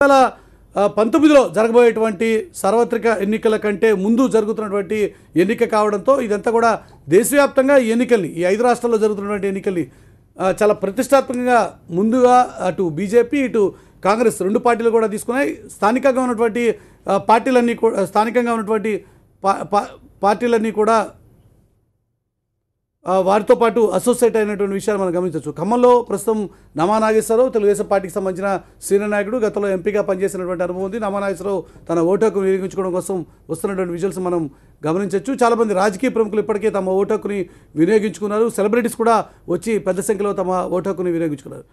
వేల పంతొమ్మిదిలో జరగబోయేటువంటి సార్వత్రిక ఎన్నికల కంటే ముందు జరుగుతున్నటువంటి ఎన్నిక కావడంతో ఇదంతా కూడా దేశవ్యాప్తంగా ఈ ఎన్నికల్ని ఈ ఐదు రాష్ట్రాల్లో జరుగుతున్నటువంటి ఎన్నికల్ని చాలా ప్రతిష్టాత్మకంగా ముందుగా అటు బీజేపీ ఇటు కాంగ్రెస్ రెండు పార్టీలు కూడా తీసుకున్నాయి. స్థానికంగా ఉన్నటువంటి పార్టీలన్నీ కూడా స్థానికంగా ఉన్నటువంటి పా- పా- పార్టీలన్నీ కూడా వారితో పాటు అసోసియేట్ అయినటువంటి విషయాలు మనం గమనించవచ్చు. ఖమ్మంలో ప్రస్తుతం నమా నాగేశ్వరరావు తెలుగుదేశం పార్టీకి సంబంధించిన సీనియర్ నాయకుడు గతంలో ఎంపీగా పనిచేసినటువంటి అనుభవం ఉంది. నమా నాగేశ్వరరావు తన ఓటు వినియోగించుకోవడం కోసం వస్తున్నటువంటి విజువల్స్ మనం గమనించవచ్చు. చాలామంది రాజకీయ ప్రముఖులు ఇప్పటికే తమ ఓటు హక్కుని వినియోగించుకున్నారు. సెలబ్రిటీస్ కూడా వచ్చి పెద్ద సంఖ్యలో తమ ఓటు హక్కుని వినియోగించుకున్నారు.